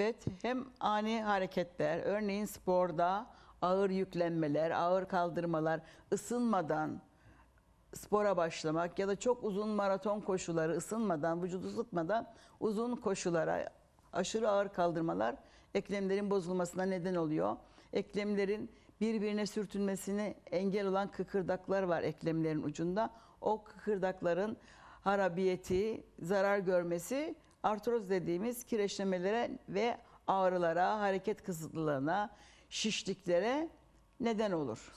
Evet, hem ani hareketler, örneğin sporda ağır yüklenmeler, ağır kaldırmalar, ısınmadan spora başlamak ya da çok uzun maraton koşuları ısınmadan, vücudu ısıtmadan uzun koşulara, aşırı ağır kaldırmalar eklemlerin bozulmasına neden oluyor. Eklemlerin birbirine sürtünmesine engel olan kıkırdaklar var eklemlerin ucunda. O kıkırdakların harabiyeti, zarar görmesi artroz dediğimiz kireçlemelere ve ağrılara, hareket kısıtlılığına, şişliklere neden olur.